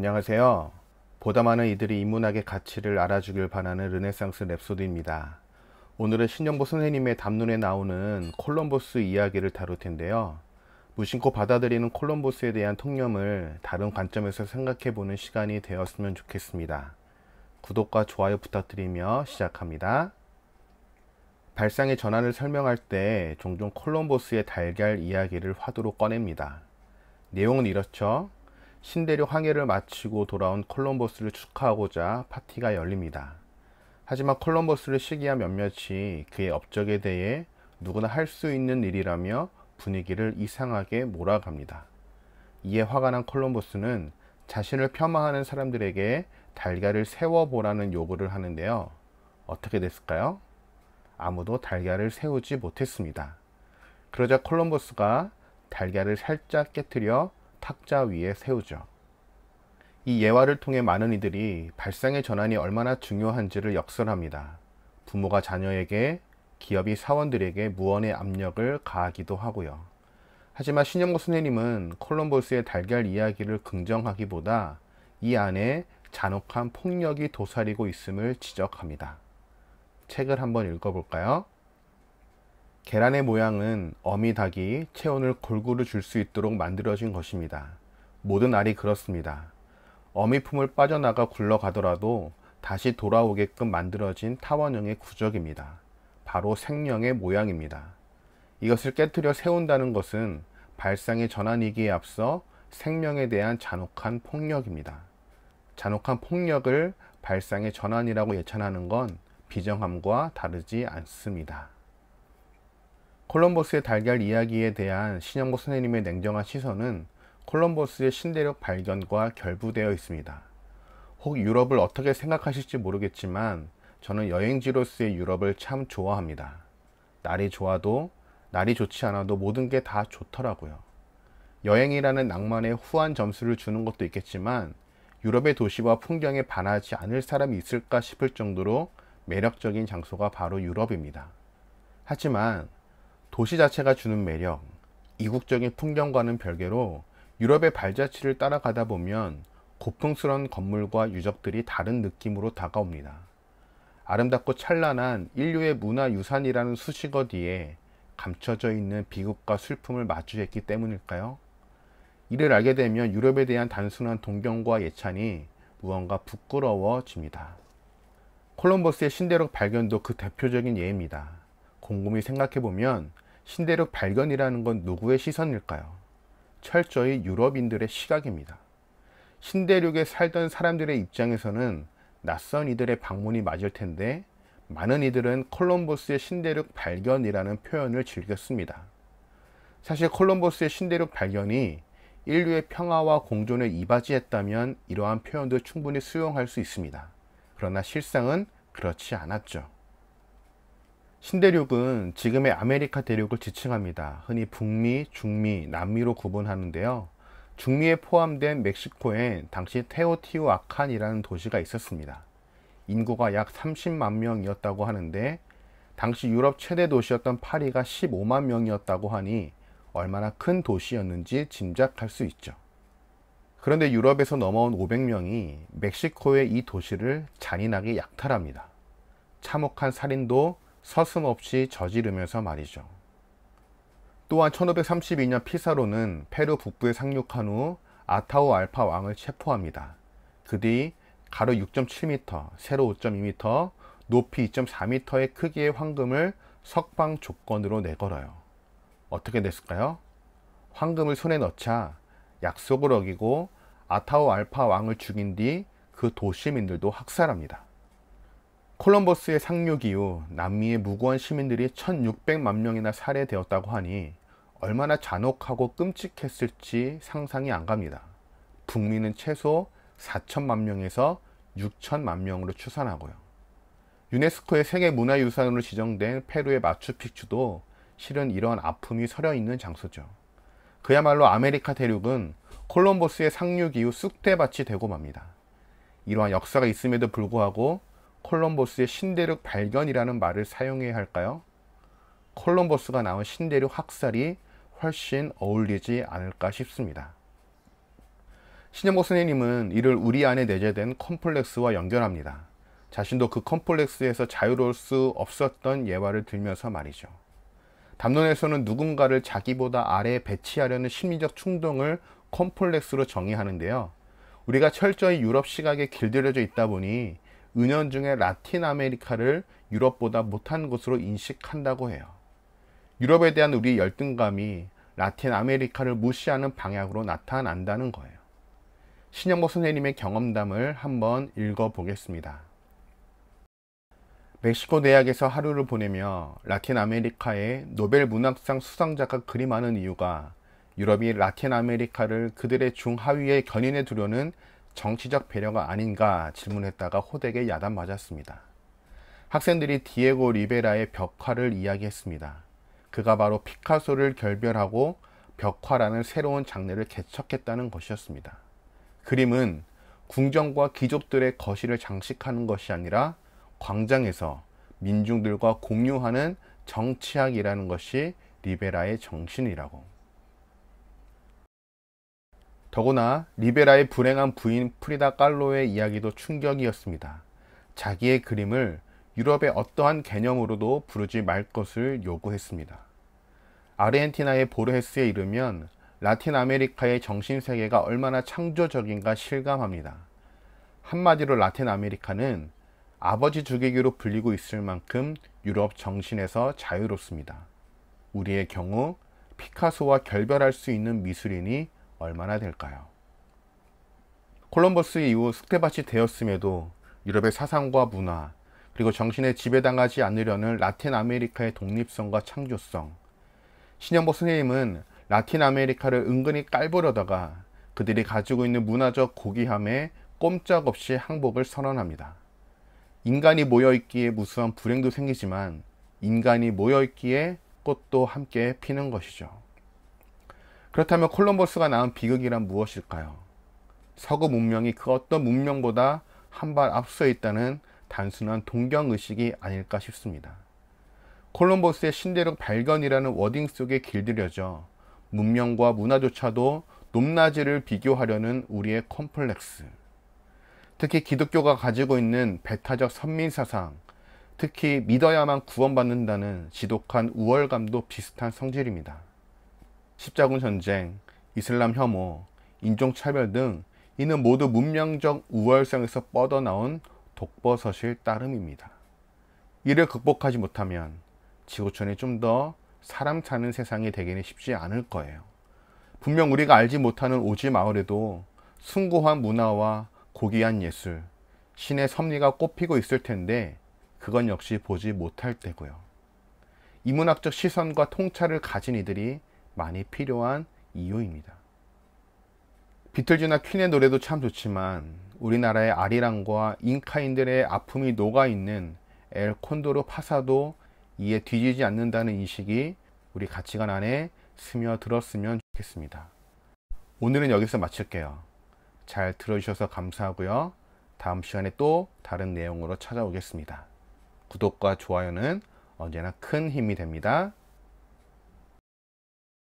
안녕하세요. 보다 많은 이들이 인문학의 가치를 알아주길 바라는 르네상스 랩소드입니다. 오늘은 신정보 선생님의 담론에 나오는 콜럼버스 이야기를 다룰 텐데요. 무심코 받아들이는 콜럼버스에 대한 통념을 다른 관점에서 생각해 보는 시간이 되었으면 좋겠습니다. 구독과 좋아요 부탁드리며 시작합니다. 발상의 전환을 설명할 때 종종 콜럼버스의 달걀 이야기를 화두로 꺼냅니다. 내용은 이렇죠. 신대륙 항해를 마치고 돌아온 콜럼버스를 축하하고자 파티가 열립니다. 하지만 콜럼버스를 시기한 몇몇이 그의 업적에 대해 누구나 할 수 있는 일이라며 분위기를 이상하게 몰아갑니다. 이에 화가 난 콜럼버스는 자신을 폄하하는 사람들에게 달걀을 세워보라는 요구를 하는데요. 어떻게 됐을까요? 아무도 달걀을 세우지 못했습니다. 그러자 콜럼버스가 달걀을 살짝 깨뜨려 탁자 위에 세우죠. 이 예화를 통해 많은 이들이 발상의 전환이 얼마나 중요한지를 역설합니다. 부모가 자녀에게, 기업이 사원들에게 무언의 압력을 가하기도 하고요. 하지만 신영모 선생님은 콜럼버스의 달걀 이야기를 긍정하기보다 이 안에 잔혹한 폭력이 도사리고 있음을 지적합니다. 책을 한번 읽어볼까요? 계란의 모양은 어미 닭이 체온을 골고루 줄 수 있도록 만들어진 것입니다. 모든 알이 그렇습니다. 어미 품을 빠져나가 굴러가더라도 다시 돌아오게끔 만들어진 타원형의 구적입니다. 바로 생명의 모양입니다. 이것을 깨뜨려 세운다는 것은 발상의 전환이기에 앞서 생명에 대한 잔혹한 폭력입니다. 잔혹한 폭력을 발상의 전환이라고 예찬하는 건 비정함과 다르지 않습니다. 콜럼버스의 달걀 이야기에 대한 신영보 선생님의 냉정한 시선은 콜럼버스의 신대륙 발견과 결부되어 있습니다. 혹 유럽을 어떻게 생각하실지 모르겠지만 저는 여행지로서의 유럽을 참 좋아합니다. 날이 좋아도 날이 좋지 않아도 모든 게 다 좋더라고요. 여행이라는 낭만에 후한 점수를 주는 것도 있겠지만 유럽의 도시와 풍경에 반하지 않을 사람이 있을까 싶을 정도로 매력적인 장소가 바로 유럽입니다. 하지만 도시 자체가 주는 매력, 이국적인 풍경과는 별개로 유럽의 발자취를 따라가다 보면 고풍스러운 건물과 유적들이 다른 느낌으로 다가옵니다. 아름답고 찬란한 인류의 문화유산이라는 수식어 뒤에 감춰져 있는 비극과 슬픔을 마주했기 때문일까요? 이를 알게 되면 유럽에 대한 단순한 동경과 예찬이 무언가 부끄러워집니다. 콜럼버스의 신대륙 발견도 그 대표적인 예입니다. 곰곰이 생각해보면 신대륙 발견이라는 건 누구의 시선일까요? 철저히 유럽인들의 시각입니다. 신대륙에 살던 사람들의 입장에서는 낯선 이들의 방문이 맞을 텐데 많은 이들은 콜럼버스의 신대륙 발견이라는 표현을 즐겼습니다. 사실 콜럼버스의 신대륙 발견이 인류의 평화와 공존에 이바지했다면 이러한 표현도 충분히 수용할 수 있습니다. 그러나 실상은 그렇지 않았죠. 신대륙은 지금의 아메리카 대륙을 지칭합니다. 흔히 북미, 중미, 남미로 구분하는데요. 중미에 포함된 멕시코엔 당시 테오티우아칸이라는 도시가 있었습니다. 인구가 약 30만 명이었다고 하는데 당시 유럽 최대 도시였던 파리가 15만 명이었다고 하니 얼마나 큰 도시였는지 짐작할 수 있죠. 그런데 유럽에서 넘어온 500명이 멕시코의 이 도시를 잔인하게 약탈합니다. 참혹한 살인도 서슴없이 저지르면서 말이죠. 또한 1532년 피사로는 페루 북부에 상륙한 후 아타오 알파 왕을 체포합니다. 그 뒤 가로 6.7m, 세로 5.2m, 높이 2.4m의 크기의 황금을 석방 조건으로 내걸어요. 어떻게 됐을까요? 황금을 손에 넣자 약속을 어기고 아타오 알파 왕을 죽인 뒤 그 도시민들도 학살합니다. 콜럼버스의 상륙 이후 남미의 무고한 시민들이 1600만 명이나 살해되었다고 하니 얼마나 잔혹하고 끔찍했을지 상상이 안 갑니다. 북미는 최소 4천만 명에서 6천만 명으로 추산하고요. 유네스코의 세계문화유산으로 지정된 페루의 마추픽추도 실은 이런 아픔이 서려 있는 장소죠. 그야말로 아메리카 대륙은 콜럼버스의 상륙 이후 쑥대밭이 되고 맙니다. 이러한 역사가 있음에도 불구하고 콜럼버스의 신대륙 발견이라는 말을 사용해야 할까요? 콜럼버스가 나온 신대륙 학살이 훨씬 어울리지 않을까 싶습니다. 신영복 선생님은 이를 우리 안에 내재된 컴플렉스와 연결합니다. 자신도 그 컴플렉스에서 자유로울 수 없었던 예화를 들면서 말이죠. 담론에서는 누군가를 자기보다 아래에 배치하려는 심리적 충동을 컴플렉스로 정의하는데요. 우리가 철저히 유럽 시각에 길들여져 있다 보니 은연중에 라틴 아메리카를 유럽보다 못한 곳으로 인식한다고 해요. 유럽에 대한 우리 열등감이 라틴 아메리카를 무시하는 방향으로 나타난다는 거예요. 신영복 선생님의 경험담을 한번 읽어 보겠습니다. 멕시코 대학에서 하루를 보내며 라틴 아메리카의 노벨 문학상 수상자가 많은 이유가 유럽이 라틴 아메리카를 그들의 중하위에 견인해 두려는 정치적 배려가 아닌가 질문했다가 호되게 야단 맞았습니다. 학생들이 디에고 리베라의 벽화를 이야기했습니다. 그가 바로 피카소를 결별하고 벽화라는 새로운 장르를 개척했다는 것이었습니다. 그림은 궁정과 귀족들의 거실을 장식하는 것이 아니라 광장에서 민중들과 공유하는 정치학이라는 것이 리베라의 정신이라고. 더구나 리베라의 불행한 부인 프리다 깔로의 이야기도 충격이었습니다. 자기의 그림을 유럽의 어떠한 개념으로도 부르지 말 것을 요구했습니다. 아르헨티나의 보르헤스에 이르면 라틴 아메리카의 정신세계가 얼마나 창조적인가 실감합니다. 한마디로 라틴 아메리카는 아버지 주객기로 불리고 있을 만큼 유럽 정신에서 자유롭습니다. 우리의 경우 피카소와 결별할 수 있는 미술인이 얼마나 될까요? 콜럼버스 이후 쑥대밭이 되었음에도 유럽의 사상과 문화, 그리고 정신에 지배당하지 않으려는 라틴 아메리카의 독립성과 창조성. 신영복 선생님은 라틴 아메리카를 은근히 깔보려다가 그들이 가지고 있는 문화적 고귀함에 꼼짝없이 항복을 선언합니다. 인간이 모여있기에 무수한 불행도 생기지만 인간이 모여있기에 꽃도 함께 피는 것이죠. 그렇다면 콜럼버스가 낳은 비극이란 무엇일까요? 서구 문명이 그 어떤 문명보다 한 발 앞서 있다는 단순한 동경의식이 아닐까 싶습니다. 콜럼버스의 신대륙 발견이라는 wording 속에 길들여져 문명과 문화조차도 높낮이를 비교하려는 우리의 콤플렉스. 특히 기독교가 가지고 있는 배타적 선민사상, 특히 믿어야만 구원받는다는 지독한 우월감도 비슷한 성질입니다. 십자군 전쟁, 이슬람 혐오, 인종차별 등 이는 모두 문명적 우월성에서 뻗어나온 독버섯일 따름입니다. 이를 극복하지 못하면 지구촌이 좀 더 사람 사는 세상이 되기는 쉽지 않을 거예요. 분명 우리가 알지 못하는 오지 마을에도 숭고한 문화와 고귀한 예술, 신의 섭리가 꽃피고 있을 텐데 그건 역시 보지 못할 때고요. 이문학적 시선과 통찰을 가진 이들이 많이 필요한 이유입니다. 비틀즈나 퀸의 노래도 참 좋지만 우리나라의 아리랑과 잉카인들의 아픔이 녹아있는 엘 콘도르 파사도 이에 뒤지지 않는다는 인식이 우리 가치관 안에 스며들었으면 좋겠습니다. 오늘은 여기서 마칠게요. 잘 들어주셔서 감사하고요. 다음 시간에 또 다른 내용으로 찾아오겠습니다. 구독과 좋아요는 언제나 큰 힘이 됩니다.